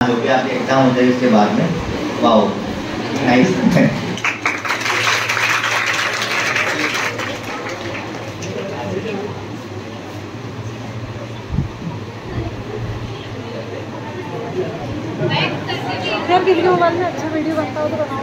जो कि आपके एग्ज़ाम होते हैं, उसके बाद में। वाओ। नाइस वीडियो बनना अच्छा वीडियो बनता हो तो बनाऊँगी